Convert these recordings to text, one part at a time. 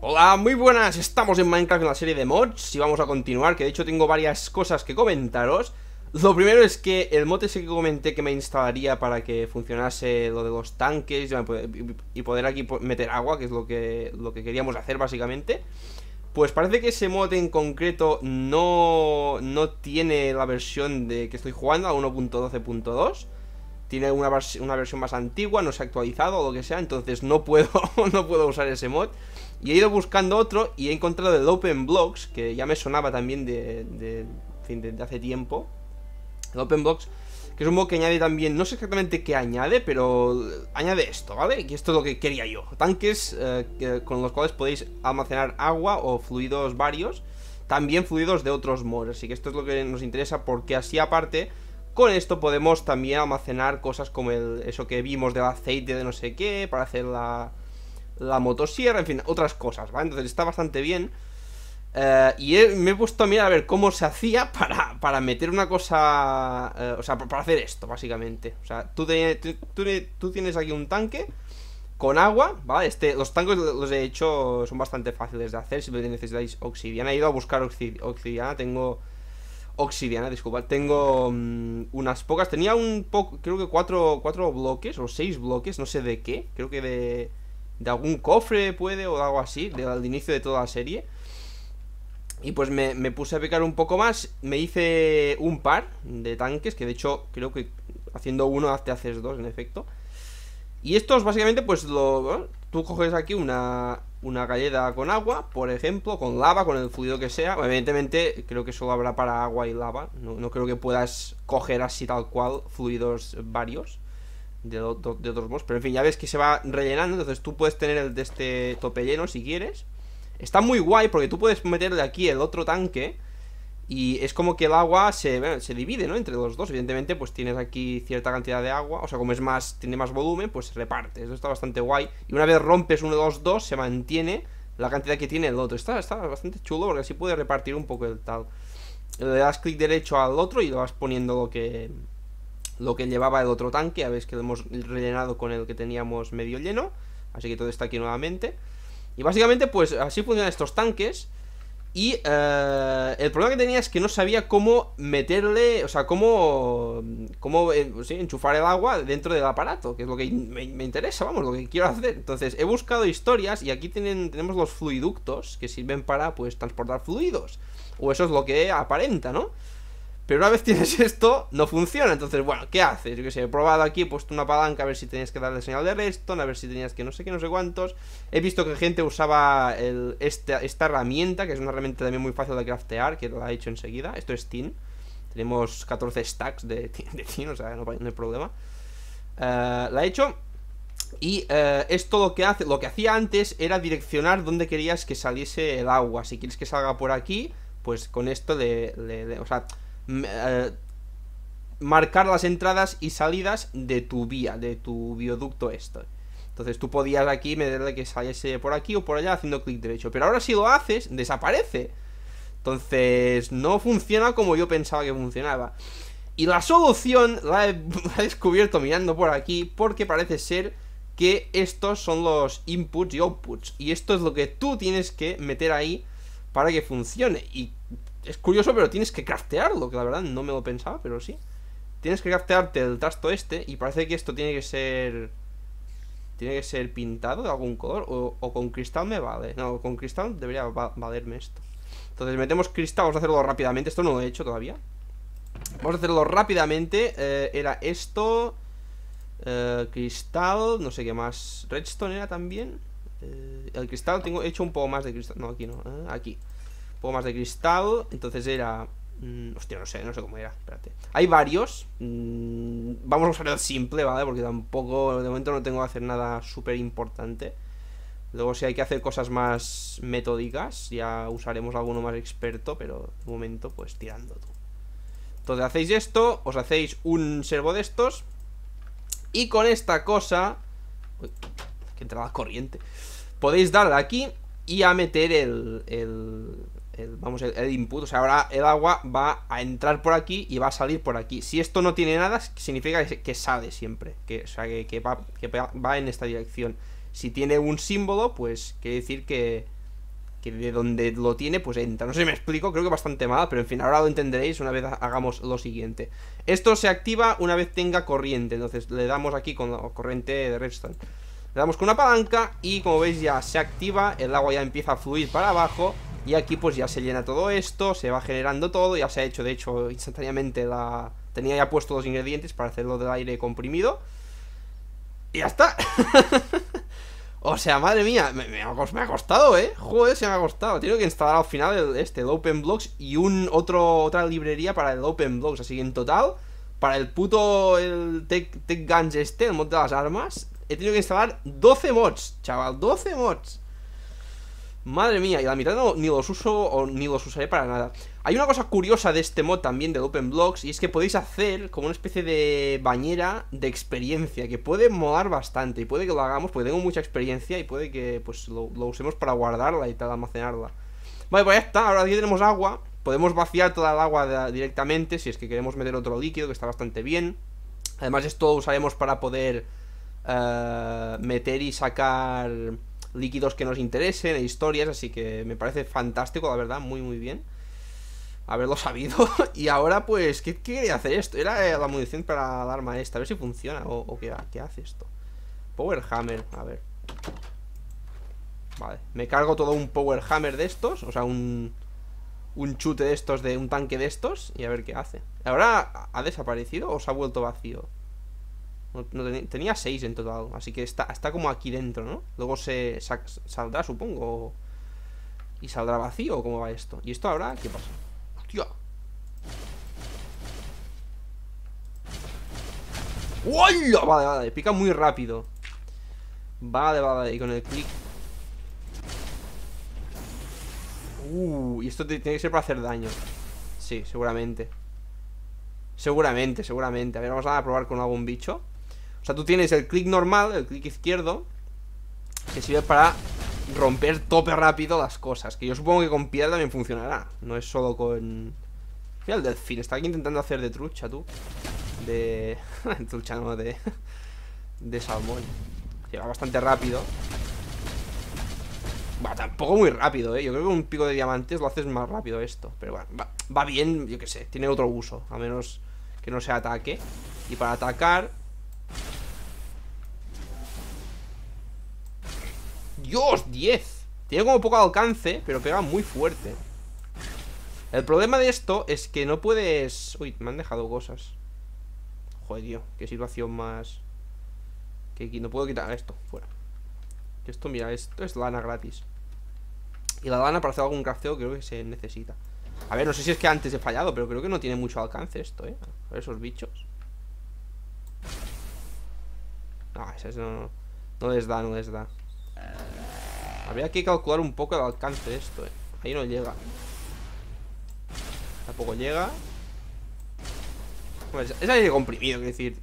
Hola, muy buenas, estamos en Minecraft en la serie de mods y vamos a continuar, que de hecho tengo varias cosas que comentaros. Lo primero es que el mod ese que comenté que me instalaría para que funcionase lo de los tanques y poder aquí meter agua, que es lo que, lo que queríamos hacer básicamente. Pues parece que ese mod en concreto no, no tiene la versión de que estoy jugando, a 1.12.2 tiene una, una, versión más antigua, no se ha actualizado o lo que sea, entonces no puedo, no puedo usar ese mod. Y he ido buscando otro y he encontrado el Open Blocks, que ya me sonaba también de, de, hace tiempo. El Open Blocks, que es un mod que añade también, no sé exactamente qué añade, pero añade esto, ¿vale? Y esto es lo que quería yo. Tanques eh, con los cuales podéis almacenar agua o fluidos varios. También fluidos de otros mods, así que esto es lo que nos interesa porque así aparte con esto podemos también almacenar cosas como el, eso que vimos del aceite de no sé qué, para hacer la, la motosierra, en fin, otras cosas, ¿vale? Entonces está bastante bien. Eh, y me he puesto a mirar a ver cómo se hacía para, para meter una cosa... Eh, o sea, para hacer esto, básicamente. O sea, tú, tú, tienes aquí un tanque con agua, ¿vale? Este, los tanques los he hecho, son bastante fáciles de hacer, simplemente necesitáis obsidiana. He ido a buscar obsidiana, tengo obsidiana, disculpa. Tengo mm, unas pocas. Tenía un poco, creo que cuatro, cuatro bloques o seis bloques, no sé de qué. Creo que de, de algún cofre puede o algo así, del inicio de toda la serie. Y pues me, puse a picar un poco más. Me hice un par de tanques, que de hecho creo que haciendo uno te haces dos, en efecto. Y estos básicamente pues lo... Tú coges aquí una, una con agua, por ejemplo, con lava, con el fluido que sea. Evidentemente, creo que solo habrá para agua y lava. No, creo que puedas coger así tal cual fluidos varios de, otros mods. Pero en fin, ya ves que se va rellenando. Entonces tú puedes tener el de este tope lleno si quieres. Está muy guay porque tú puedes meterle aquí el otro tanque y es como que el agua se, se divide, ¿no? Entre los dos. Evidentemente, pues tienes aquí cierta cantidad de agua. O sea, como es más, tiene más volumen, pues se reparte. Eso está bastante guay. Y una vez rompes uno de los dos, se mantiene la cantidad que tiene el otro. Está, está bastante chulo porque así puede repartir un poco el tal. Le das clic derecho al otro y lo vas poniendo lo que lo que llevaba el otro tanque. A ver que lo hemos rellenado con el que teníamos medio lleno. Así que todo está aquí nuevamente. Y básicamente, pues así funcionan estos tanques. Y eh, el problema que tenía es que no sabía cómo meterle, o sea, cómo, cómo eh, enchufar el agua dentro del aparato, que es lo que me, interesa, vamos, lo que quiero hacer. Entonces, he buscado historias y aquí tienen, tenemos los fluiductos que sirven para, pues, transportar fluidos. O eso es lo que aparenta, ¿no? Pero una vez tienes esto, no funciona. Entonces, bueno, ¿qué haces? Yo que sé, he probado aquí, he puesto una palanca a ver si tenías que darle señal de redstone, a ver si tenías que no sé qué, no sé cuántos. He visto que gente usaba esta, herramienta, que es una herramienta también muy fácil de craftear, que lo ha hecho enseguida. Esto es Tin. Tenemos 14 stacks de, de Tin, o sea, no, hay problema. Eh, la he hecho. Y eh, esto lo que hace, lo que hacía antes era direccionar dónde querías que saliese el agua. Si quieres que salga por aquí, pues con esto de o sea, eh, marcar las entradas y salidas de tu vía, de tu bioducto esto. Entonces tú podías aquí meterle que saliese por aquí o por allá haciendo clic derecho. Pero ahora si lo haces, desaparece. Entonces no funciona como yo pensaba que funcionaba. Y la solución la he, descubierto mirando por aquí porque parece ser que estos son los inputs y outputs. Y esto es lo que tú tienes que meter ahí para que funcione. Y es curioso, pero tienes que craftearlo, que la verdad no me lo pensaba, pero sí. Tienes que craftearte el trasto este y parece que esto tiene que ser... Tiene que ser pintado de algún color o, con cristal me vale. No, con cristal debería valerme esto. Entonces metemos cristal, vamos a hacerlo rápidamente. Esto no lo he hecho todavía. Vamos a hacerlo rápidamente. Eh, era esto... Eh, cristal, no sé qué más. Redstone era también. Eh, el cristal tengo hecho un poco más de cristal. No, aquí no. aquí. Un poco más de cristal. Entonces era... Mm, hostia, no sé, no sé cómo era. Espérate. Hay varios. Mm, vamos a usar el simple, ¿vale? Porque tampoco, de momento no tengo que hacer nada súper importante. Luego si hay que hacer cosas más metódicas, ya usaremos alguno más experto, pero de momento pues tirando tú. Entonces hacéis esto, os hacéis un servo de estos y con esta cosa... Uy, que entra la corriente. Podéis darle aquí y a meter el, vamos, el, input. O sea, ahora el agua va a entrar por aquí y va a salir por aquí. Si esto no tiene nada, significa que, sale siempre. Que, o sea, que, va, que va en esta dirección. Si tiene un símbolo, pues quiere decir que, que de donde lo tiene, pues entra. No sé si me explico, creo que bastante mal, pero en fin, ahora lo entenderéis una vez hagamos lo siguiente. Esto se activa una vez tenga corriente, entonces le damos aquí con la corriente de redstone. Le damos con una palanca y como veis ya se activa, el agua ya empieza a fluir para abajo y aquí pues ya se llena todo esto, se va generando todo, ya se ha hecho de hecho instantáneamente la... Tenía ya puesto los ingredientes para hacerlo del aire comprimido. Y ya está. O sea, madre mía, me, ha costado, ¿eh? Joder, se me ha costado. Tengo que instalar al final el, este, el OpenBlocks Y un otro, otra librería para el OpenBlocks Así que en total, para el puto el Tech, Tech Guns este, el mod de las armas He tenido que instalar 12 mods, chaval, 12 mods Madre mía, y la mitad no, ni los uso o ni los usaré para nada. Hay una cosa curiosa de este mod también, del OpenBlocks Y es que podéis hacer como una especie de bañera de experiencia Que puede molar bastante y puede que lo hagamos porque tengo mucha experiencia Y puede que pues lo, usemos para guardarla y tal, almacenarla. Vale, pues ya está, ahora aquí tenemos agua. Podemos vaciar toda el agua directamente si es que queremos meter otro líquido que está bastante bien. Además esto lo usaremos para poder uh, meter y sacar líquidos que nos interesen, e historias, así que me parece fantástico, la verdad, muy muy bien haberlo sabido. y ahora, pues, ¿qué, quería hacer esto? Era eh, la munición para la arma esta, a ver si funciona o, qué, qué, hace esto. Power Hammer, a ver. Vale, me cargo todo un Power Hammer de estos, o sea, un, un chute de estos, de un tanque de estos, y a ver qué hace. ¿Ahora ha desaparecido o se ha vuelto vacío? Tenía 6 en total, así que está, está como aquí dentro, ¿no? Luego se saldrá, supongo. Y saldrá vacío, ¿cómo va esto? ¿Y esto ahora qué pasa? ¡Hostia! ¡Hola! Vale, vale, pica muy rápido Vale, vale, y con el clic Uh, y esto tiene que ser para hacer daño Sí, seguramente Seguramente, seguramente A ver, vamos a probar con algún bicho sea, tú tienes el clic normal, el clic izquierdo Que sirve para romper tope rápido las cosas Que yo supongo que con piedra también funcionará. No es solo con... Mira el delfín, está aquí intentando hacer de trucha, tú. De... trucha, no, de... De salmón. Lleva bastante rápido. Va, tampoco muy rápido, ¿eh? Yo creo que un pico de diamantes lo haces más rápido esto. Pero bueno, va, va bien, yo qué sé Tiene otro uso, a menos que no sea ataque. Y para atacar ¡Dios! ¡10! Tiene como poco alcance, pero pega muy fuerte. El problema de esto es que no puedes... Uy, me han dejado cosas. Joder, tío, qué situación más... Que no puedo quitar esto, fuera. Esto, mira, esto es lana gratis. Y la lana para hacer algún crafteo creo que se necesita. A ver, no sé si es que antes he fallado Pero creo que no tiene mucho alcance esto, eh. Esos bichos. Ah, eso no, no les da, no les da Habría que calcular un poco el alcance de esto, eh. Ahí no llega Tampoco llega Es aire comprimido, quiero decir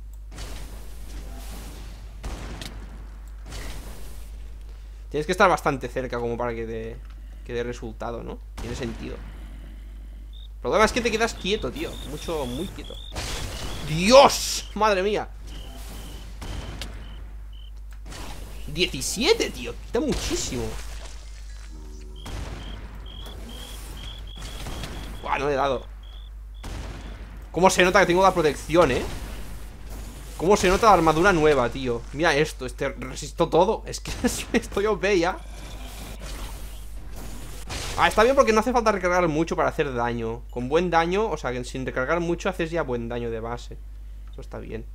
Tienes que estar bastante cerca como para que dé, que dé resultado, ¿no? Tiene sentido El problema es que te quedas quieto, tío Mucho, muy quieto ¡Dios! ¡Madre mía! 17, tío. Quita muchísimo. Buah, no he dado. ¿Cómo se nota que tengo la protección, eh? ¿Cómo se nota la armadura nueva, tío? Mira esto, este resisto todo Es que estoy OP ya Ah, está bien porque no hace falta recargar mucho para hacer daño Con buen daño, o sea, que sin recargar mucho haces ya buen daño de base Eso está bien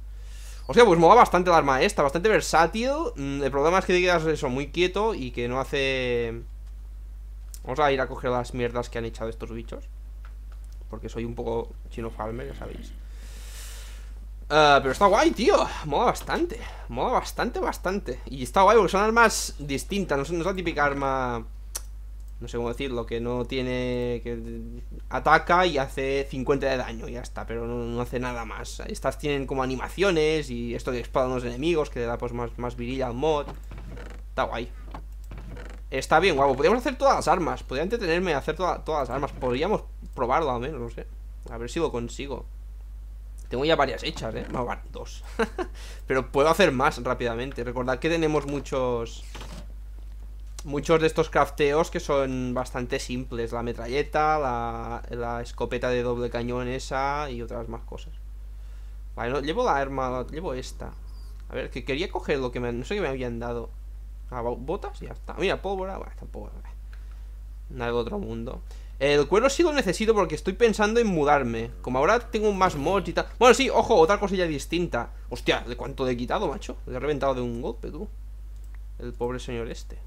o sea, pues mola bastante el arma esta, bastante versátil. Mm, El problema es que te quedas eso, muy quieto Y que no hace... Vamos a ir a coger las mierdas que han echado estos bichos. Porque soy un poco chino farmer, ya sabéis. Uh, Pero está guay, tío. Mola bastante. Mola bastante, bastante. Y está guay porque son armas distintas no es la típica arma no sé cómo decirlo, que no tiene, que ataca y hace 50 de daño y ya está, pero no, hace nada más. Estas tienen como animaciones y esto de espada a los enemigos, que le da pues más, más virilla al mod. Está guay. Está bien guapo, podríamos hacer todas las armas, podría entretenerme a hacer todas las armas, podríamos probarlo al menos, no sé. A ver si lo consigo. Tengo ya varias hechas, ¿eh? No, dos. pero puedo hacer más rápidamente. Recordad que tenemos muchos muchos de estos crafteos que son bastante simples. La metralleta, la, escopeta de doble cañón esa y otras más cosas. Vale, no, llevo la arma, llevo esta. A ver, que quería coger lo que me... No sé qué me habían dado. Ah, botas ya está. Mira, pólvora, bueno, tampoco... Nada de otro mundo. El cuero sí lo necesito porque estoy pensando en mudarme. Como ahora tengo más mods y tal. Bueno, sí, ojo, otra cosilla distinta. Hostia, ¿de cuánto le he quitado, macho? Le he reventado de un golpe, tú. El pobre señor este.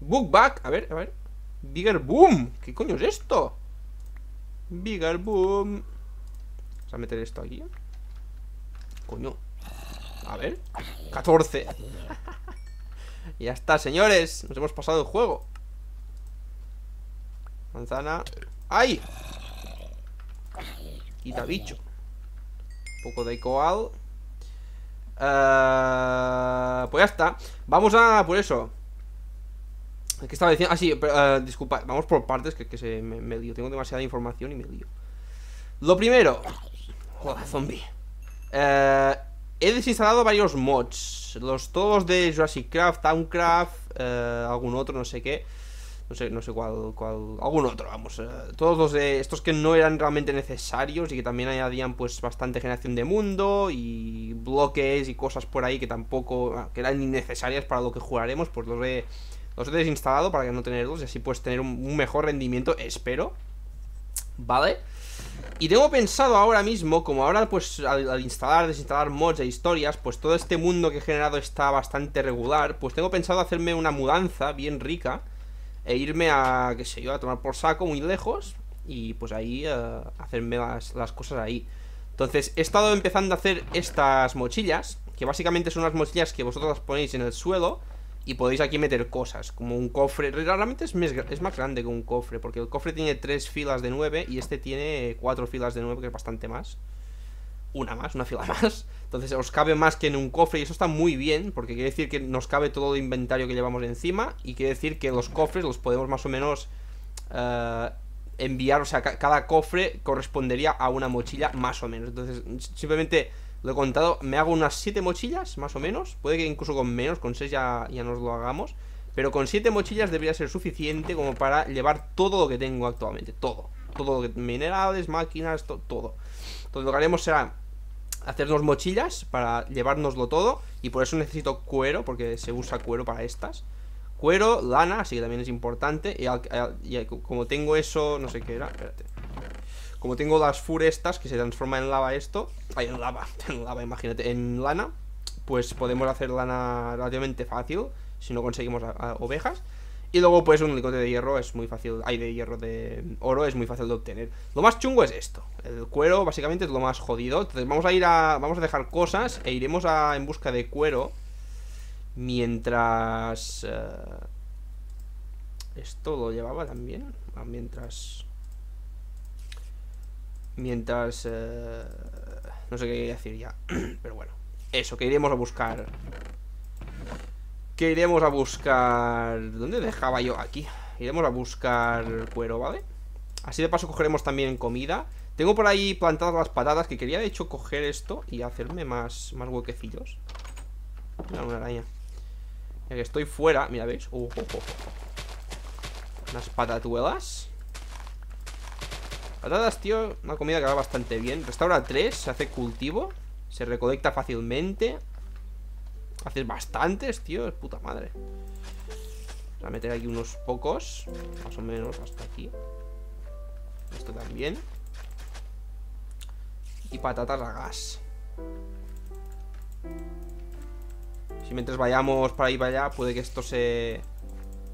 Bookback, a ver, a ver. Bigger Boom, ¿qué coño es esto? Bigger Boom. Vamos a meter esto aquí. Coño. A ver. 14 Ya está, señores. Nos hemos pasado el juego. Manzana. ¡Ay! Quita bicho. Un poco de coal uh, Pues ya está. Vamos a, por eso ¿Qué estaba diciendo? Ah, sí, uh, disculpa, vamos por partes que, que se me, lío. Tengo demasiada información y me lío. Lo primero. Joder, zombie. Uh, he desinstalado varios mods. Los todos de Jurassic Craft, Towncraft, uh, algún otro, no sé qué. No sé, no sé cuál, cuál. Algún otro, vamos. todos los de. Estos que no eran realmente necesarios y que también añadían, pues, bastante generación de mundo y bloques y cosas por ahí que tampoco. que eran innecesarias para lo que jugaremos, pues los he los he desinstalado para que no tenerlos y así puedes tener un, mejor rendimiento, espero. ¿Vale? Y tengo pensado ahora mismo, como ahora pues al, instalar, desinstalar mods e historias, pues todo este mundo que he generado está bastante regular, pues tengo pensado hacerme una mudanza bien rica e irme a, qué sé yo, a tomar por saco muy lejos y pues ahí uh, hacerme las, las cosas ahí. Entonces he estado empezando a hacer estas mochillas, que básicamente son unas mochillas que vosotros las ponéis en el suelo y podéis aquí meter cosas, como un cofre. Realmente es más, grande que un cofre, porque el cofre tiene tres filas de nueve y este tiene cuatro filas de nueve, que es bastante más. Una más, una fila más. Entonces os cabe más que en un cofre y eso está muy bien, porque quiere decir que nos cabe todo el inventario que llevamos encima y quiere decir que los cofres los podemos más o menos uh, enviar, o sea, cada cofre correspondería a una mochila más o menos. Entonces simplemente lo he contado, me hago unas 7 mochillas, más o menos. Puede que incluso con menos, con 6 ya, ya nos lo hagamos. Pero con 7 mochillas debería ser suficiente como para llevar todo lo que tengo actualmente. Todo, todo lo que, minerales, máquinas, todo. Entonces lo que haremos será hacernos mochillas para llevárnoslo todo. Y por eso necesito cuero, porque se usa cuero para estas. Cuero, lana, así que también es importante. Y, y como tengo eso, no sé qué era, espérate como tengo las furestas que se transforma en lava esto Ay, en lava, en lava, imagínate En lana Pues podemos hacer lana relativamente fácil Si no conseguimos ovejas. Y luego pues un lingote de hierro es muy fácil Hay de hierro de oro es muy fácil de obtener. Lo más chungo es esto El cuero básicamente es lo más jodido. Entonces vamos a ir a... Vamos a dejar cosas E iremos a, en busca de cuero Mientras... Uh, esto lo llevaba también Mientras... Mientras... Eh, no sé qué decir ya. Pero bueno. Eso, que iremos a buscar... Que iremos a buscar... ¿Dónde dejaba yo? Aquí. Iremos a buscar cuero, ¿vale? Así de paso cogeremos también comida. Tengo por ahí plantadas las patatas que quería de hecho coger esto y hacerme más, más huequecillos. Mira, una araña. Ya que estoy fuera, mira, ¿veis? Uh, Unas patatuelas. Patatas, tío, una comida que va bastante bien. Restaura 3, se hace cultivo Se recolecta fácilmente. Haces bastantes, tío, es puta madre. Voy a meter aquí unos pocos Más o menos hasta aquí. Esto también. Y patatas a gas. Si mientras vayamos para ahí para allá Puede que esto se...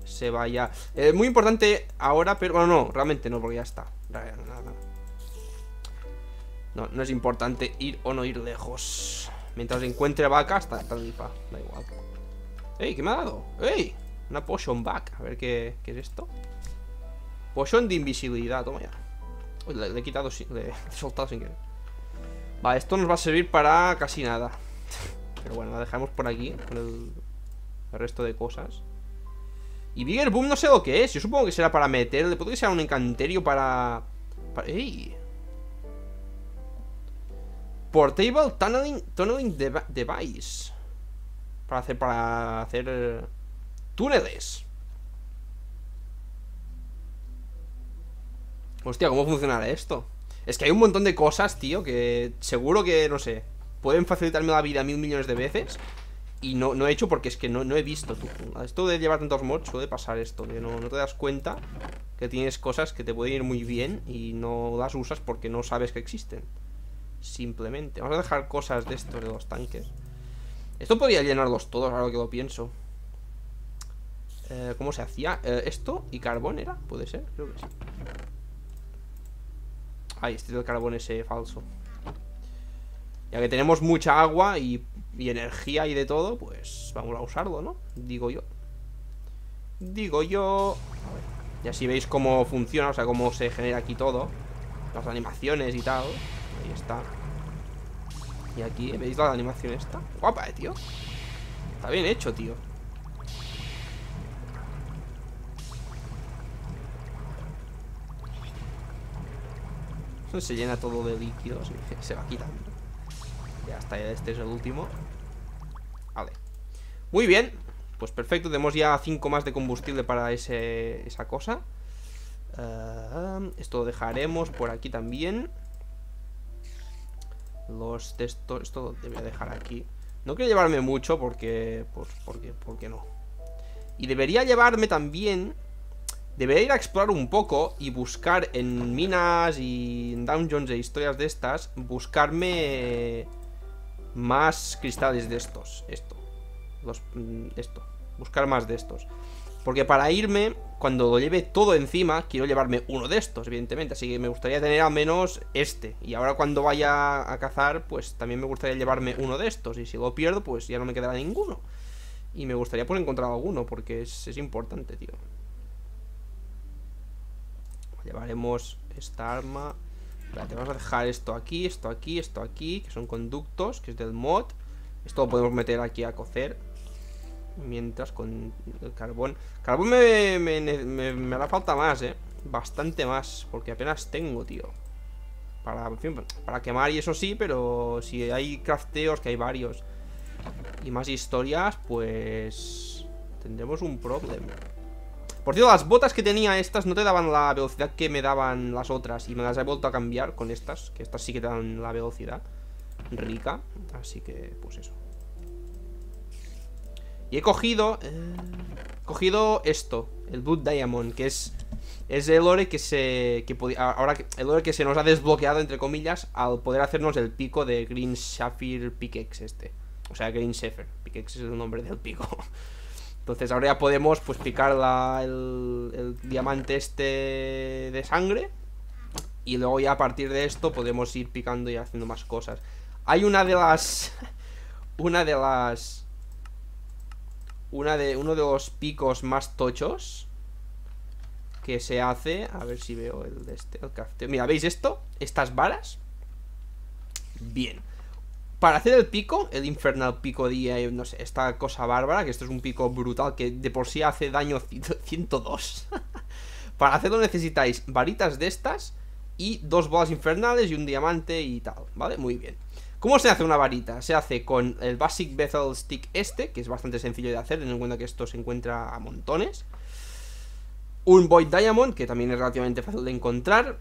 Se vaya. Es muy importante ahora, pero... Bueno, no, realmente no, porque ya está no, es importante ir o no ir lejos. Mientras encuentre vaca, está, está. Da igual. ¡Ey! ¿Qué me ha dado? ¡Ey! Una potion back. A ver qué, qué es esto. Potion de invisibilidad. Toma ya. le, he quitado, le, he soltado sin querer. Vale, esto nos va a servir para casi nada. Pero bueno, la dejamos por aquí con el, resto de cosas. Y Bigger Boom no sé lo que es. Yo supongo que será para meterle. Puede que sea un encanterio para... para... ¡Ey! Portable Tunneling, Device. Para hacer, para hacer túneles. Hostia, ¿cómo funcionará esto? Es que hay un montón de cosas, tío, que seguro que, no sé, pueden facilitarme la vida mil millones de veces. Y no, no he hecho porque es que no, no he visto, tú. Esto de llevar tantos mods suele pasar esto, que no, no te das cuenta que tienes cosas que te pueden ir muy bien y no las usas porque no sabes que existen. Simplemente. Vamos a dejar cosas de estos de los tanques. Esto podría llenarlos todos, ahora que lo pienso. Eh, ¿Cómo se hacía? Eh, ¿Esto y carbón era? ¿Puede ser? Creo que sí. Ay, este es el carbón ese falso. Ya que tenemos mucha agua y, y energía y de todo, pues vamos a usarlo, ¿no? Digo yo. Digo yo... A ver. Y así veis cómo funciona, o sea, cómo se genera aquí todo. Las animaciones y tal. Ahí está. Y aquí, ¿veis la animación esta? Guapa, eh, tío. Está bien hecho, tío. Se llena todo de líquidos se va quitando. Ya está, este es el último. Vale. Muy bien. Pues perfecto, tenemos ya 5 más de combustible para ese, esa cosa. Uh, esto lo dejaremos por aquí también. Los de esto, lo voy dejar aquí. No quiero llevarme mucho porque, pues, porque, porque no. Y debería llevarme también Debería ir a explorar un poco y buscar en minas y en dungeons e historias de estas, buscarme más cristales de estos. Esto. Los, mm, esto. Buscar más de estos. Porque para irme, cuando lo lleve todo encima, quiero llevarme uno de estos, evidentemente. Así que me gustaría tener al menos este. Y ahora cuando vaya a cazar, pues también me gustaría llevarme uno de estos. Y si lo pierdo, pues ya no me quedará ninguno. Y me gustaría pues encontrar alguno, porque es, es importante, tío. Llevaremos esta arma Espérate, vamos a dejar esto aquí, esto aquí, esto aquí Que son conductos, que es del mod Esto lo podemos meter aquí a cocer Mientras con el carbón. Carbón me, me, hará falta más, eh. Bastante más Porque apenas tengo, tío. Para, para quemar y eso sí Pero si hay crafteos, que hay varios Y más historias, pues... Tendremos un problema por cierto, las botas que tenía estas no te daban la velocidad que me daban las otras Y me las he vuelto a cambiar con estas Que estas sí que te dan la velocidad rica. Así que, pues eso Y he cogido eh, Cogido esto El Blood Diamond, que es Es el ore que se que Ahora el ore que se nos ha desbloqueado, entre comillas Al poder hacernos el pico de Green Sapphire Pickaxe este. O sea, Green Sapphire Pickaxe es el nombre del pico. Entonces ahora ya podemos pues picar el, diamante este de sangre. Y luego ya a partir de esto podemos ir picando y haciendo más cosas. Hay una de las... Una de las... Una de, uno de los picos más tochos Que se hace A ver si veo el de este el Mira, ¿veis esto? Estas varas Bien para hacer el pico, el Infernal Pico día, no sé, esta cosa bárbara, que esto es un pico brutal que de por sí hace daño 102. Para hacerlo necesitáis varitas de estas y dos bolas infernales y un diamante y tal, ¿vale? Muy bien. ¿Cómo se hace una varita? Se hace con el Basic Bethel Stick este, que es bastante sencillo de hacer, teniendo en cuenta que esto se encuentra a montones. Un Void Diamond, que también es relativamente fácil de encontrar.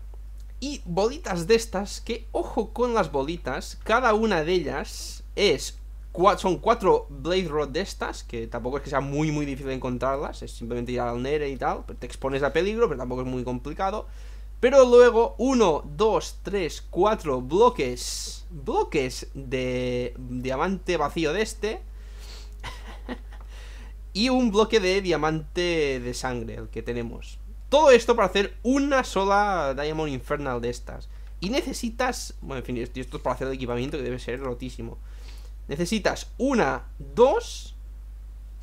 Y bolitas de estas, que ojo con las bolitas, cada una de ellas es son cuatro Blade Rod de estas, que tampoco es que sea muy muy difícil encontrarlas, es simplemente ir al Nere y tal, te expones a peligro, pero tampoco es muy complicado. Pero luego, uno, dos, tres, cuatro bloques, bloques de diamante vacío de este. y un bloque de diamante de sangre, el que tenemos. Todo esto para hacer una sola Diamond Infernal de estas. Y necesitas... Bueno, en fin, esto es para hacer el equipamiento que debe ser rotísimo. Necesitas una, dos...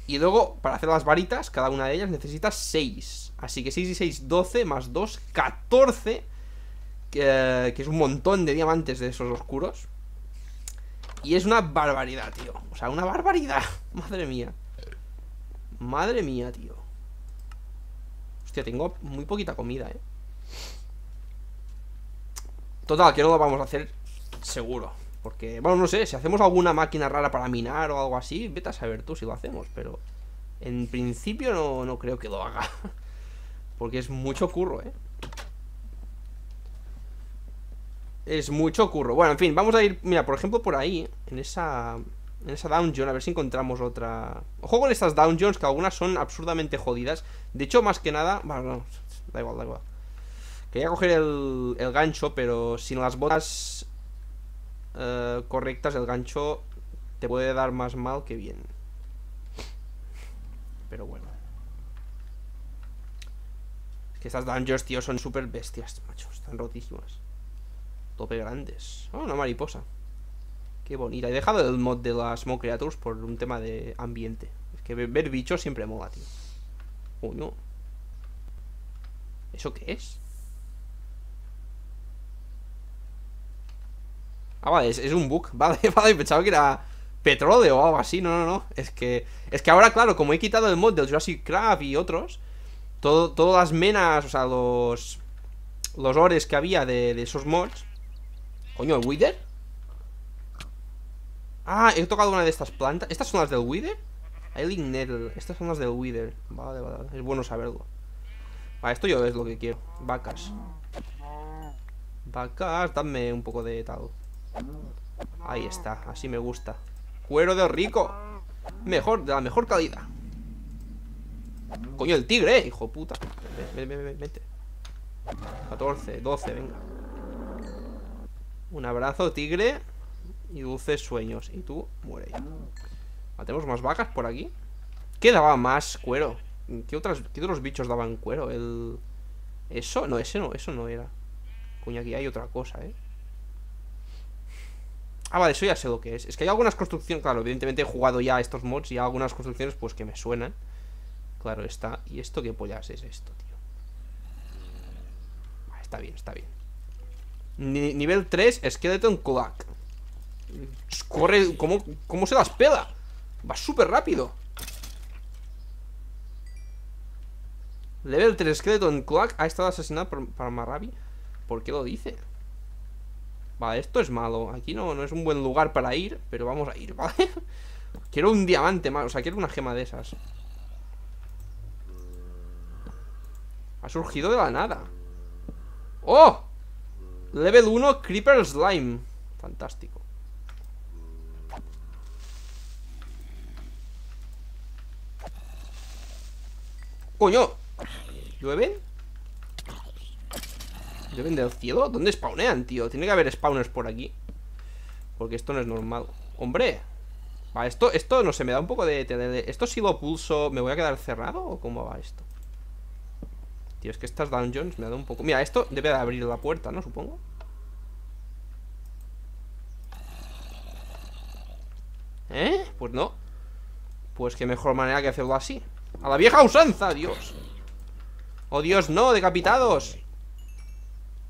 Y luego, para hacer las varitas, cada una de ellas necesitas seis. Así que 6 y 6, 12, más 2, 14. Que, es un montón de diamantes de esos oscuros. Y es una barbaridad, tío. O sea, una barbaridad. Madre mía. Madre mía, tío. Hostia, tengo muy poquita comida, eh Total, que no lo vamos a hacer seguro Porque, bueno, no sé, si hacemos alguna máquina rara para minar o algo así, vete a saber tú si lo hacemos, pero en principio no, no creo que lo haga. Porque es mucho curro, ¿eh? Es mucho curro. Bueno, en fin, vamos a ir, mira, por ejemplo, por ahí, en esa en esa dungeon, a ver si encontramos otra... Ojo con estas dungeons, que algunas son absurdamente jodidas. De hecho, más que nada... Bueno, no, da igual, da igual. Quería coger el, el gancho, pero sin las botas eh, correctas, el gancho te puede dar más mal que bien. Pero bueno. Es que estas dungeons, tío, son súper bestias, macho. Están rotísimas. Tope grandes. Oh, una mariposa. Qué bonita. He dejado el mod de las Smoke Creatures por un tema de ambiente. Es que ver bichos siempre mola, tío. Oh, no. ¿Eso qué es? Ah, vale, es, un bug. Vale, vale, pensaba que era petróleo o algo así. No, no, no. Es que, es que ahora, claro, como he quitado el mod del Jurassic Craft y otros, todo, todas las menas, o sea, los, los ores que había de esos mods. Coño, ¿el Wither? Ah, he tocado una de estas plantas. ¿Estas son las del Wither? Ailing Nettle. Estas son las del Wither. Vale, vale. Es bueno saberlo. Vale, esto yo es lo que quiero. Vacas. Vacas, dame un poco de tal. Ahí está, así me gusta. Cuero de rico. Mejor, de la mejor calidad. Coño, el tigre, hijo puta. Vete, vete, vete. 14, 12, venga. Un abrazo, tigre y dulces sueños. Y tú, muere ya. Ah, ¿Tenemos más vacas por aquí? ¿Qué daba más cuero? ¿Qué, otras, ¿Qué otros bichos daban cuero? El... ¿Eso? No, ese no, eso no era. Coño, aquí hay otra cosa, ¿eh? Ah, vale, eso ya sé lo que es. Es que hay algunas construcciones, claro, evidentemente he jugado ya estos mods y hay algunas construcciones pues que me suenan. Claro, está. ¿Y esto qué pollas es esto, tío? Ah, está bien, está bien. Nivel 3, Skeleton Clock. Corre, ¿cómo, cómo se las pela? Va súper rápido Level 3 Skeleton Cloak ha estado asesinado por, por Marabi ¿Por qué lo dice? Vale, esto es malo Aquí no, no es un buen lugar para ir Pero vamos a ir, ¿vale? quiero un diamante más O sea, quiero una gema de esas Ha surgido de la nada ¡Oh! Level 1 Creeper Slime Fantástico ¡Coño! ¿Llueven? ¿Llueven del cielo? ¿Dónde spawnean, tío? Tiene que haber spawners por aquí Porque esto no es normal ¡Hombre! Va, esto, esto no sé, me da un poco de, Esto si lo pulso, ¿me voy a quedar cerrado o cómo va esto? Tío, es que estas dungeons me da un poco... Mira, esto debe de abrir la puerta, ¿no? Supongo. ¿Eh? Pues no. Pues qué mejor manera que hacerlo así. A la vieja usanza, Dios Oh Dios, no, decapitados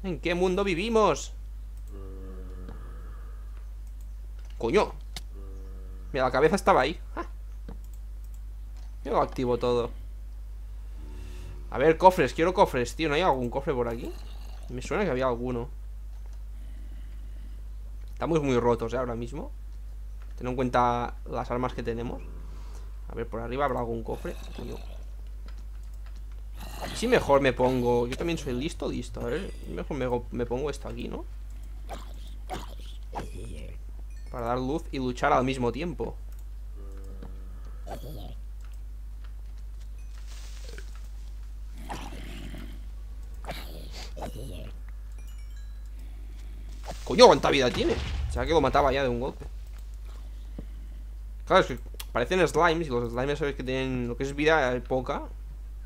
¿En qué mundo vivimos? Coño. Mira, la cabeza estaba ahí. Ah. Yo lo activo todo A ver, cofres, quiero cofres, tío. ¿No hay algún cofre por aquí? Me suena que había alguno. Estamos muy rotos, ¿eh? Ahora mismo. Teniendo en cuenta las armas que tenemos. A ver, por arriba habrá algún cofre Si mejor me pongo. Yo también soy listo, listo. A ver, mejor me, me pongo esto aquí, ¿no? Para dar luz y luchar al mismo tiempo Coño, ¿cuánta vida tiene? O sea que lo mataba ya de un golpe Claro, es que Parecen slimes y los slimes sabes que tienen lo que es vida poca.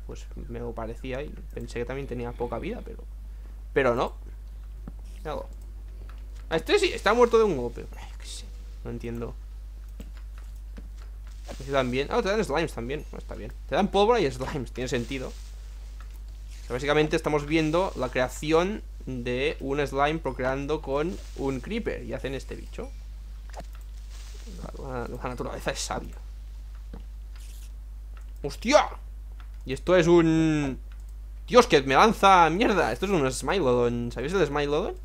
Pues me lo parecía y pensé que también tenía poca vida, pero... Pero no. Este sí, está muerto de un golpe. No entiendo. También. Ah, te dan slimes también. está bien. Te dan pólvora y slimes. Tiene sentido. Básicamente estamos viendo la creación de un slime procreando con un creeper. Y hacen este bicho. La, naturaleza es sabia. ¡Hostia! Y esto es un... Dios, que me lanza mierda Esto es un Smilodon ¿Sabéis el Smilodon?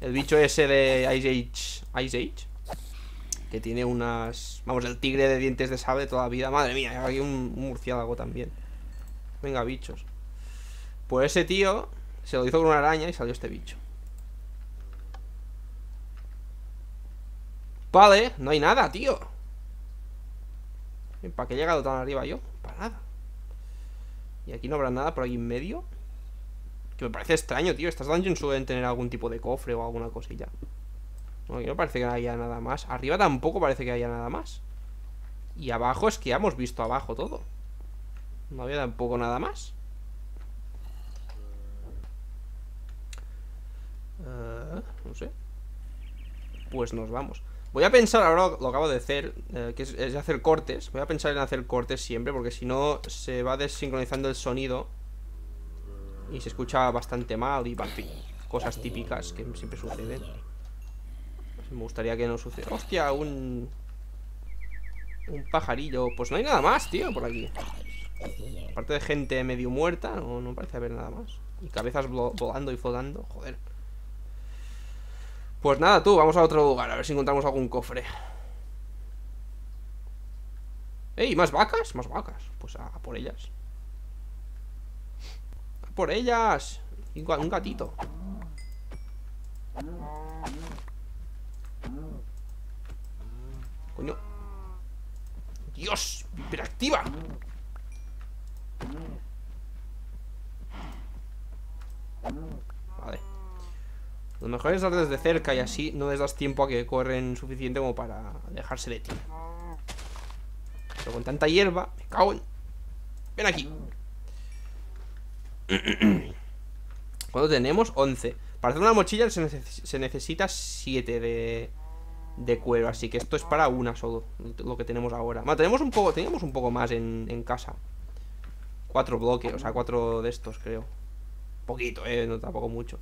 El bicho ese de Ice Age Ice Age Que tiene unas... Vamos, el tigre de dientes de sable toda la vida Madre mía, hay un, un murciélago también Venga, bichos Pues ese tío se lo hizo con una araña y salió este bicho. Vale, no hay nada, tío. ¿Para qué he llegado tan arriba yo? Para nada. Y aquí no habrá nada por ahí en medio. Que me parece extraño, tío. Estas dungeons suelen tener algún tipo de cofre o alguna cosilla. No, aquí no parece que haya nada más. Arriba tampoco parece que haya nada más. Y abajo es que hemos visto abajo todo. No había tampoco nada más uh, No sé Pues nos vamos Voy a pensar, ahora lo acabo de hacer, eh, que es, hacer cortes. Voy a pensar en hacer cortes siempre, porque si no se va desincronizando el sonido y se escucha bastante mal y, en cosas típicas que siempre suceden. me gustaría que no suceda. ¡Hostia! Un... Un pajarillo. Pues no hay nada más, tío, por aquí. Aparte de gente medio muerta, no, no parece haber nada más. Y cabezas volando y flotando, joder. Pues nada, tú, vamos a otro lugar A ver si encontramos algún cofre. ¡Ey! ¿Más vacas? Más vacas. Pues a, por ellas. A por ellas. Un gatito. Coño. Dios, hiperactiva. Vale lo mejor es dar desde cerca y así no les das tiempo a que corren suficiente como para dejarse de ti. Pero con tanta hierba, me cago en... Ven aquí. ¿Cuánto tenemos? 11. Para hacer una mochilla se, necesita 7 de, de cuero, así que esto es para una solo, lo que tenemos ahora. Bueno, tenemos un poco, teníamos un poco más en, en casa. Cuatro bloques, o sea, cuatro de estos, creo. Poquito, eh, no tampoco mucho.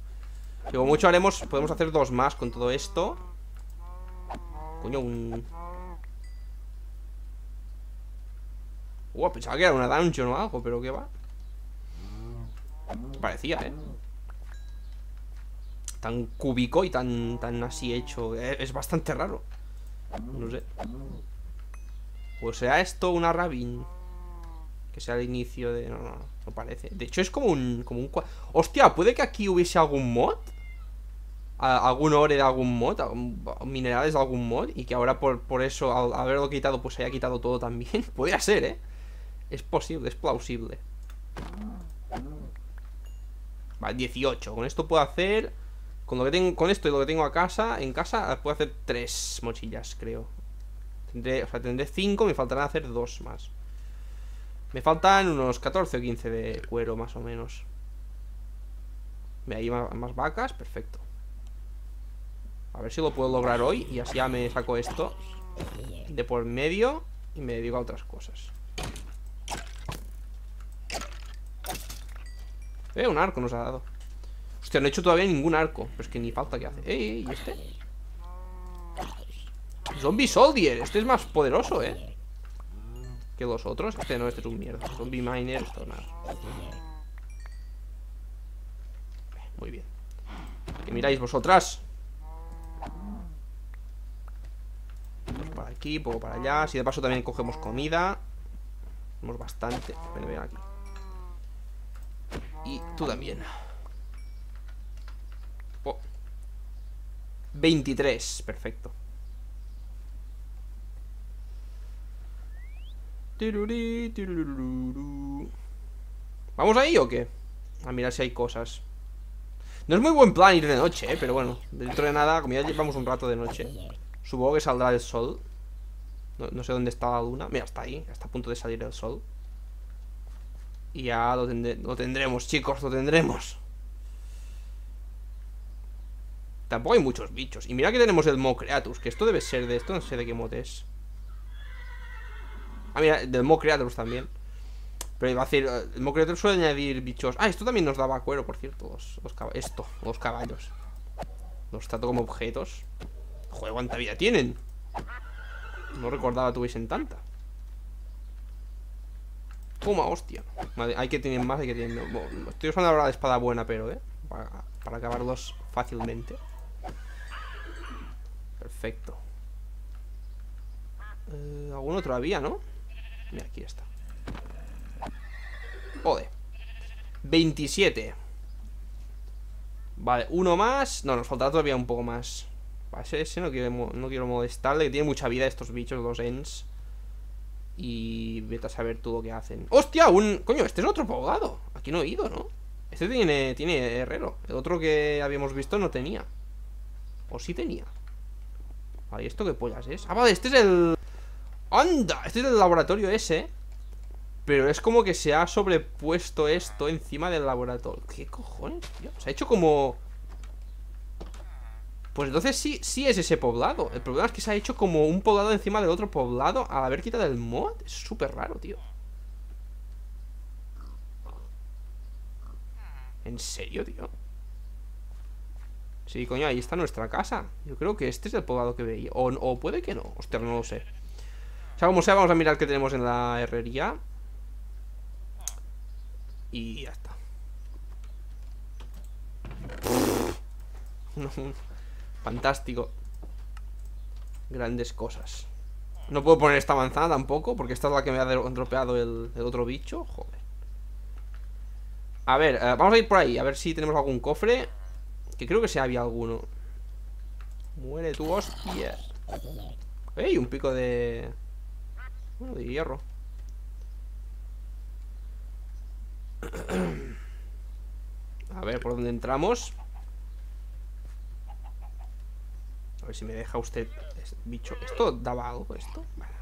Digo, mucho haremos, podemos hacer dos más con todo esto Coño, un... Uh, pensaba que era una dungeon o algo, pero ¿qué va? Parecía, ¿eh? Tan cúbico y tan, tan así hecho eh, Es bastante raro No sé Pues sea esto una rabin Que sea el inicio de... No, no, no parece De hecho es como un... Como un... Hostia, ¿puede que aquí hubiese algún mod? Algún ore de algún mod, minerales de algún mod, y que ahora por, por eso, al haberlo quitado, pues haya quitado todo también. Podría ser, ¿eh? Es posible, es plausible. Vale, 18. Con esto puedo hacer... Con, lo que tengo, con esto y lo que tengo a casa, en casa puedo hacer tres mochillas, creo. Tendré, o sea, tendré 5, me faltarán hacer dos más. Me faltan unos 14 o 15 de cuero, más o menos. Ve ahí más vacas, perfecto. A ver si lo puedo lograr hoy Y así ya me saco esto De por medio Y me dedico a otras cosas. Eh, un arco nos ha dado. Hostia, no he hecho todavía ningún arco Pero es que ni falta que hace. Eh, ¿y este? Zombie Soldier Este es más poderoso, eh. Que los otros Este no, este es un mierda. Zombie Miner, esto nada. Muy bien. ¿Qué miráis vosotras? para aquí, poco para allá. Si de paso también cogemos comida. Tenemos bastante. Ven, ven aquí. Y tú también. Oh. 23, perfecto. ¿Vamos ahí o qué? A mirar si hay cosas. No es muy buen plan ir de noche, ¿eh? Pero bueno, dentro de nada Como llevamos un rato de noche Supongo que saldrá el sol no, sé dónde está la luna Mira, está ahí, está a punto de salir el sol. Y ya lo, tendremos, chicos, lo tendremos. Tampoco hay muchos bichos. Y mira que tenemos el Mo Creatus Que esto debe ser de esto, no sé de qué mod es. Ah, mira, del Mo Creatus también. Pero iba a decir, el Mo Creatus suele añadir bichos. Ah, esto también nos daba cuero, por cierto los, los Esto, los caballos. Los trato como objetos. Joder, cuánta vida tienen No recordaba tuviesen tanta Toma, hostia hay que tener más, hay que tener Estoy usando ahora la espada buena, pero, eh para, para acabarlos fácilmente Perfecto. Eh, ¿Algún otro no? Mira, aquí está. Joder. 27. Vale, uno más. No, nos falta todavía un poco más. Vale, ese, no, quiero, no quiero molestarle. Que tiene mucha vida estos bichos, los Ents. Y vete a saber tú lo que hacen. ¡Hostia! Un... Coño, este es otro poblado. Aquí no he ido, ¿no? Este tiene, tiene herrero. El otro que habíamos visto no tenía. O sí tenía. Vale, ¿y esto qué pollas es? Ah, vale, este es el... ¡Anda! Este es el laboratorio ese. Pero es como que se ha sobrepuesto esto encima del laboratorio. ¿Qué cojones, tío? Se ha hecho como... Pues entonces sí, sí es ese poblado. El problema es que se ha hecho como un poblado encima del otro poblado al haber quitado el mod. Es súper raro, tío. ¿En serio, tío? Sí, coño, ahí está nuestra casa Yo creo que este es el poblado que veía O, puede que no, hostia, no lo sé O sea, como sea, vamos a mirar qué tenemos en la herrería Y ya está Fantástico. Grandes cosas. No puedo poner esta manzana tampoco Porque esta es la que me ha dropeado el, otro bicho. Joder. A ver, eh, vamos a ir por ahí A ver si tenemos algún cofre Que creo que sí había alguno. Muere tu hostia. ¡Ey! Un pico de... Bueno, de hierro. A ver, ¿por dónde entramos? A ver si me deja usted Bicho, ¿esto daba algo esto? Bueno,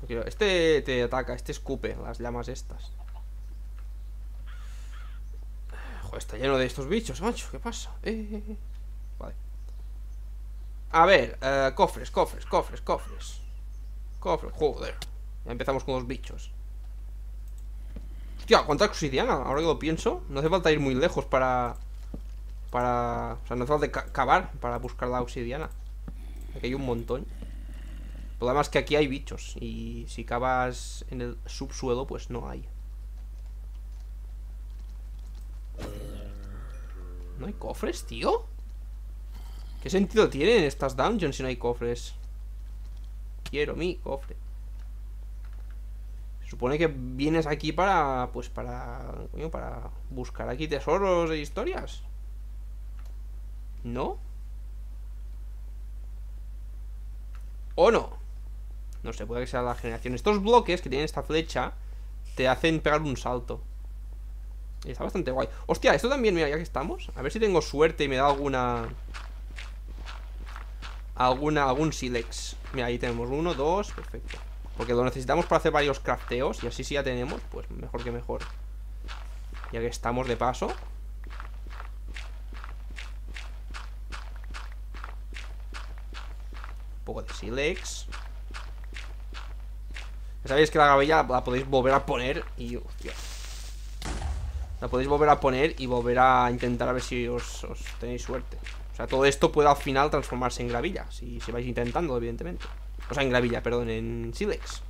no sé Este te ataca, este escupe Las llamas estas está lleno de estos bichos, macho. ¿Qué pasa? Eh, eh, eh. Vale. A ver, cofres, cofres, cofres, cofres. Cofres, joder. Ya empezamos con los bichos. Hostia, ¿cuánta obsidiana? Ahora que lo pienso. No hace falta ir muy lejos para... Para... O sea, no hace falta cavar para buscar la obsidiana. Aquí hay un montón. El problema es que aquí hay bichos. Y si cavas en el subsuelo, pues no hay. ¿No hay cofres, tío? ¿Qué sentido tienen estas dungeons si no hay cofres? Quiero mi cofre Se supone que vienes aquí para... Pues para... Para buscar aquí tesoros e historias ¿No? ¿O no? No sé, puede que sea la generación. Estos bloques que tienen esta flecha Te hacen pegar un salto. Está bastante guay. Hostia, esto también, mira, ya que estamos A ver si tengo suerte y me da alguna Alguna, algún silex. Mira, ahí tenemos uno, dos, perfecto. Porque lo necesitamos para hacer varios crafteos Y así si ya tenemos, pues mejor que mejor. Ya que estamos de paso Un poco de silex. Ya sabéis que la gavilla la podéis volver a poner Y, hostia la podéis volver a poner y volver a intentar a ver si os, tenéis suerte. O sea, todo esto puede al final transformarse en gravilla Si, si vais intentando, evidentemente. O sea, en gravilla, perdón, en silex.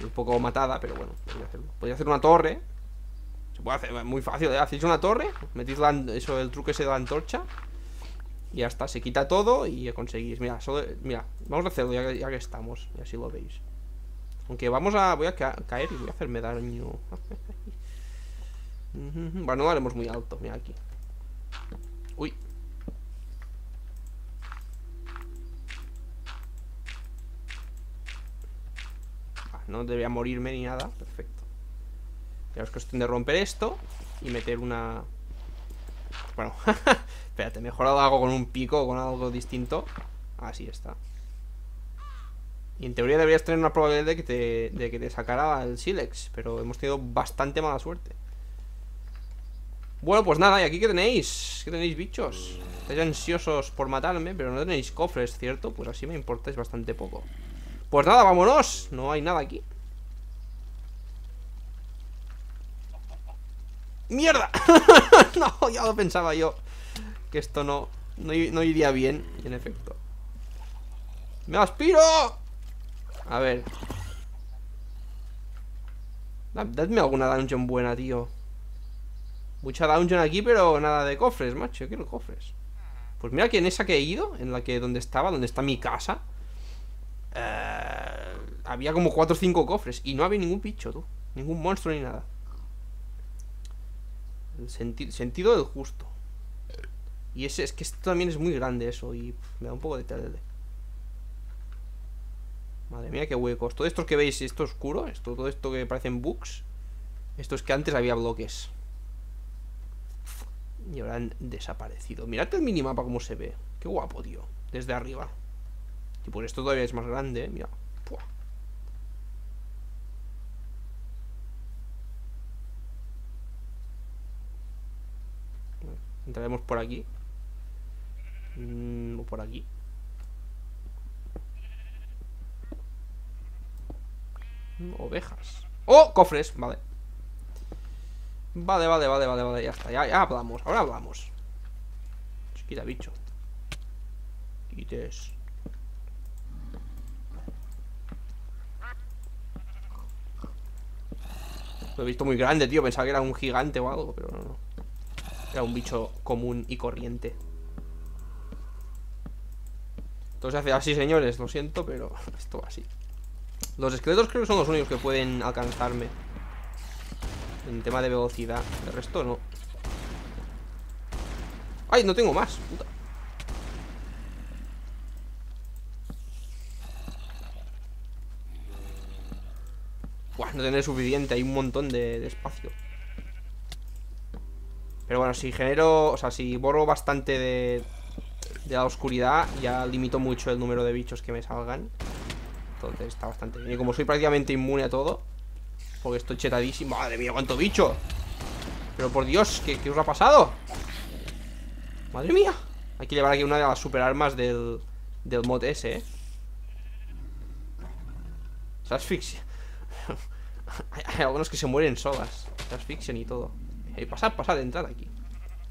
Un poco matada, pero bueno, podría hacerlo. Podría hacer una torre. Se puede hacer, muy fácil, ¿eh? Hacéis una torre Metís eso, el truque ese de la antorcha Y ya está, se quita todo y conseguís. Mira, solo, mira, vamos a hacerlo ya, ya que estamos Y así lo veis. Aunque vamos a... Voy a caer y voy a hacerme daño. Bueno, no lo haremos muy alto, mira aquí. Uy. No debería morirme ni nada, perfecto. Ya es cuestión de romper esto Y meter una... Bueno, espérate, mejorado algo con un pico o con algo distinto Así está y en teoría deberías tener una probabilidad de que te, de que te sacara el Silex Pero hemos tenido bastante mala suerte bueno, pues nada, ¿y aquí qué tenéis? ¿Qué tenéis, bichos? Estáis ansiosos por matarme, pero no tenéis cofres, ¿cierto? Pues así me importáis bastante poco Pues nada, vámonos No hay nada aquí ¡Mierda! no, ya lo pensaba yo Que esto no, no, iría bien En efecto ¡Me aspiro! A ver Dadme alguna dungeon buena, tío Mucha dungeon aquí, pero nada de cofres, macho. Quiero cofres. Pues mira que en esa que he ido, en la que donde estaba, donde está mi casa, eh, había como 4 o 5 cofres y no había ningún bicho, tú. Ningún monstruo ni nada. Sentido del justo. Y ese es que esto también es muy grande eso y me da un poco de tele. Madre mía, qué huecos. Todo esto que veis, esto oscuro, esto, todo esto que parecen bugs, esto es que antes había bloques. Y ahora han desaparecido Mirad el minimapa como se ve Qué guapo, tío Desde arriba Y por esto todavía es más grande. Mira Entraremos por aquí. Mm, O por aquí. Mm, Ovejas. ¡Oh! Cofres, vale. Vale, vale, vale, vale, vale, ya está. Ya, hablamos, ahora hablamos. Quita bicho. Quites. Lo he visto muy grande, tío. Pensaba que era un gigante o algo, pero no, no Era un bicho común y corriente Entonces hace así, señores Lo siento, pero esto va así Los esqueletos creo que son los únicos que pueden alcanzarme en tema de velocidad. El resto no. ¡Ay! No tengo más, puta. Buah, no tener suficiente, hay un montón de, espacio. Pero bueno, si genero, o sea, si borro bastante de, de la oscuridad, ya limito mucho el número de bichos que me salgan. Entonces está bastante bien. Y como soy prácticamente inmune a todo, porque estoy chetadísimo Madre mía, cuánto bicho Pero por Dios, ¿qué, os ha pasado? Madre mía Hay que llevar aquí una de las super armas del Del mod ese, eh Se hay, algunos que se mueren solas Se asfixian y todo eh, Pasad, pasad, entrad aquí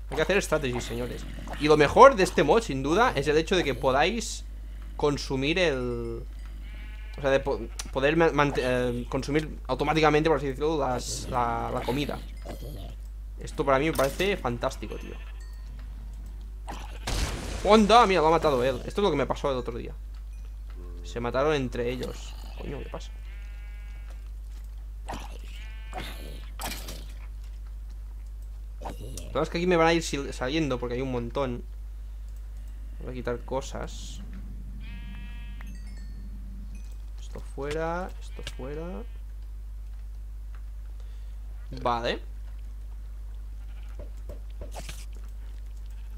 Hay que hacer strategies, señores Y lo mejor de este mod, sin duda Es el hecho de que podáis consumir el o sea, de poder eh, consumir automáticamente, por así decirlo, la, comida. Esto para mí me parece fantástico, tío. ¡Onda! Mira, lo ha matado él. Esto es lo que me pasó el otro día. Se mataron entre ellos. Coño, ¿qué pasa? Lo es que aquí me van a ir saliendo porque hay un montón. Voy a quitar cosas. Esto fuera, esto fuera Vale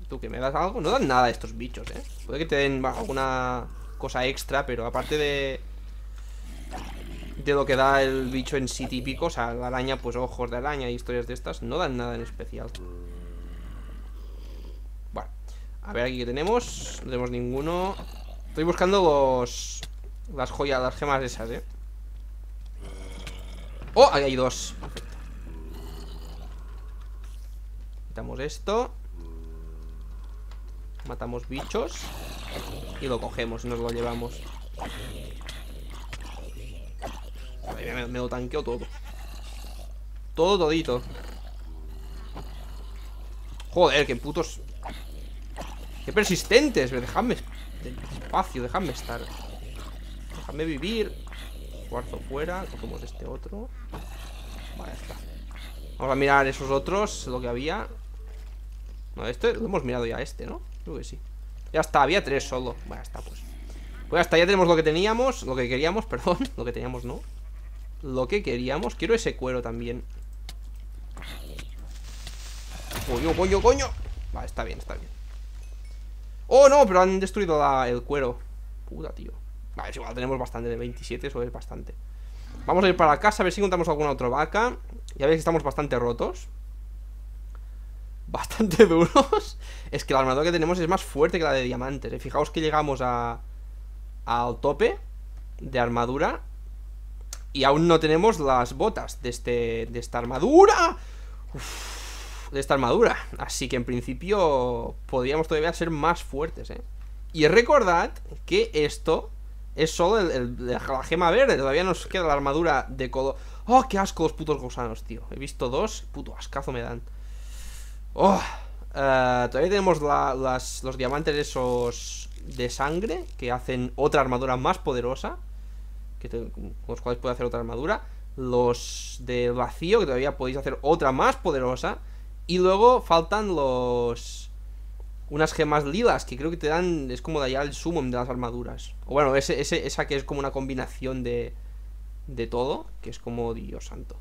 ¿Tú que me das algo? No dan nada estos bichos, ¿eh? Puede que te den alguna cosa extra Pero aparte de... De lo que da el bicho en sí típico O sea, la araña, pues ojos de araña y historias de estas No dan nada en especial. Vale A ver aquí que tenemos No tenemos ninguno. Estoy buscando los... Las joyas, las gemas esas, ¿eh? ¡Oh! Ahí hay dos. Perfecto. Quitamos esto. Matamos bichos Y lo cogemos nos lo llevamos me, me lo tanqueo todo. Todo todito. Joder, qué putos. Qué persistentes Dejadme Espacio, dejadme estar. Déjame vivir. Cuarzo fuera, cogemos este otro. Vale, está. Vamos a mirar esos otros, lo que había. No, este lo hemos mirado ya este, ¿no? Creo que sí. Ya está, había tres solo. Bueno, está pues. Pues hasta ya tenemos lo que teníamos Lo que queríamos, perdón Lo que teníamos, no Lo que queríamos. Quiero ese cuero también. Coño, coño, coño. Vale, está bien, está bien. Oh, no, pero han destruido el cuero. Puta, tío. Vale, es igual, tenemos bastante de 27, eso es bastante. Vamos a ir para casa a ver si encontramos alguna otra vaca. Ya veis que estamos bastante rotos. Bastante duros. Es que la armadura que tenemos es más fuerte que la de diamantes. ¿eh? Fijaos que llegamos a Al tope De armadura Y aún no tenemos las botas De, este, de esta armadura De esta armadura Así que en principio Podríamos todavía ser más fuertes ¿eh? Y recordad que esto es solo la gema verde Todavía nos queda la armadura de codo ¡Oh, qué asco los putos gusanos, tío! He visto dos, puto ascazo me dan ¡Oh! Eh, todavía tenemos los diamantes esos de sangre que hacen otra armadura más poderosa. Con los cuales puede hacer otra armadura. Los de vacío, que todavía podéis hacer otra más poderosa. Y luego faltan los... Unas gemas lilas que creo que te dan... Es como de allá el sumum de las armaduras. O bueno, ese, esa que es como una combinación de... De todo. Que es como Dios santo.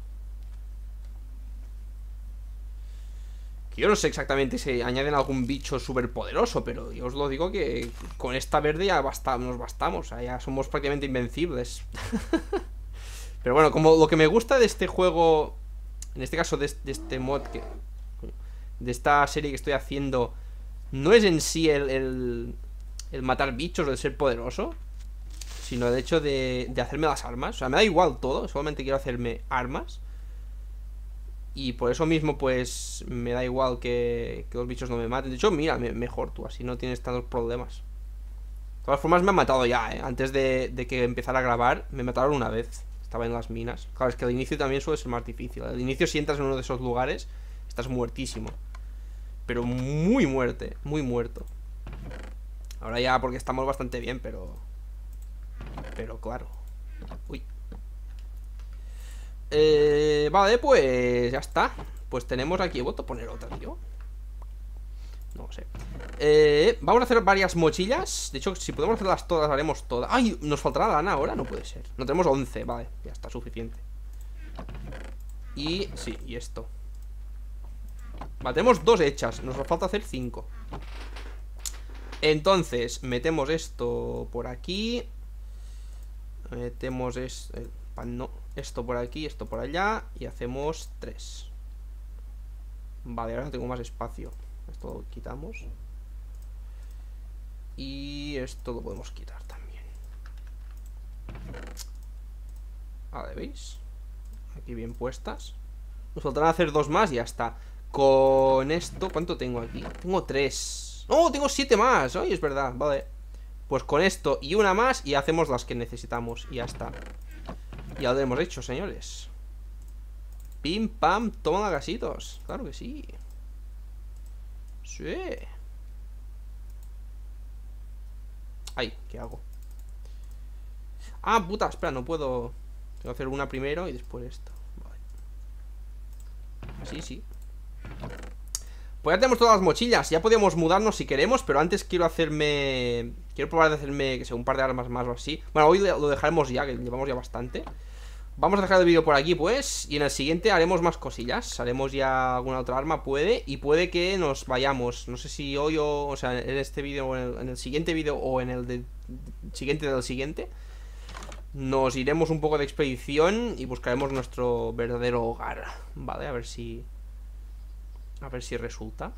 Yo no sé exactamente si añaden algún bicho súper poderoso, pero yo os lo digo que con esta verde ya basta, nos bastamos, ya somos prácticamente invencibles. pero bueno, como lo que me gusta de este juego, en este caso de, este mod, que, de esta serie que estoy haciendo, no es en sí el, el, matar bichos o el ser poderoso, sino el hecho de, de hacerme las armas. O sea, me da igual todo, solamente quiero hacerme armas. Y por eso mismo, pues, me da igual que, los bichos no me maten. De hecho, mira, mejor tú, así no tienes tantos problemas. De todas formas, me han matado ya, ¿eh? Antes de, que empezara a grabar, me mataron una vez. Estaba en las minas. Claro, es que el inicio también suele ser más difícil. Al inicio, si entras en uno de esos lugares, estás muertísimo. Pero muy muerte, muy muerto. Ahora ya, porque estamos bastante bien, pero... Pero claro. Uy. Eh, vale, pues ya está. Pues tenemos aquí. Voy a poner otra, tío. No sé. Eh, vamos a hacer varias mochillas. De hecho, si podemos hacerlas todas, haremos todas. ¡Ay! ¿Nos faltará lana ahora? No puede ser. No tenemos 11. Vale, ya está suficiente. Y sí, y esto. Vale, tenemos dos hechas. Nos falta hacer cinco. Entonces, metemos esto por aquí. Metemos esto. Eh, no. Esto por aquí, esto por allá Y hacemos tres. Vale, ahora tengo más espacio. Esto lo quitamos. Y esto lo podemos quitar también. Vale, ¿veis? Aquí bien puestas. Nos faltarán hacer dos más y ya está. Con esto, ¿cuánto tengo aquí? Tengo tres. ¡Oh, tengo siete más! ¡Ay, es verdad! Vale. Pues con esto y una más Y hacemos las que necesitamos Y ya está ya lo hemos hecho, señores. Pim, pam, toma gasitos Claro que sí. Sí. Ay, ¿qué hago? Ah, puta, espera, no puedo. Tengo que hacer una primero y después esta Vale. Sí, sí. Pues ya tenemos todas las mochillas Ya podemos mudarnos si queremos Pero antes quiero hacerme. Quiero probar de hacerme, que sea, un par de armas más o así. Bueno, hoy lo dejaremos ya, que llevamos ya bastante Vamos a dejar el vídeo por aquí, pues Y en el siguiente haremos más cosillas. Haremos ya alguna otra arma, puede Y puede que nos vayamos. No sé si hoy o... O sea, en este vídeo o en el, siguiente vídeo O en el siguiente del siguiente Nos iremos un poco de expedición Y buscaremos nuestro verdadero hogar. Vale, a ver si... A ver si resulta.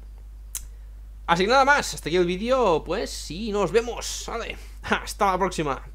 Así que nada más, hasta aquí el vídeo, pues, y nos vemos, vale, hasta la próxima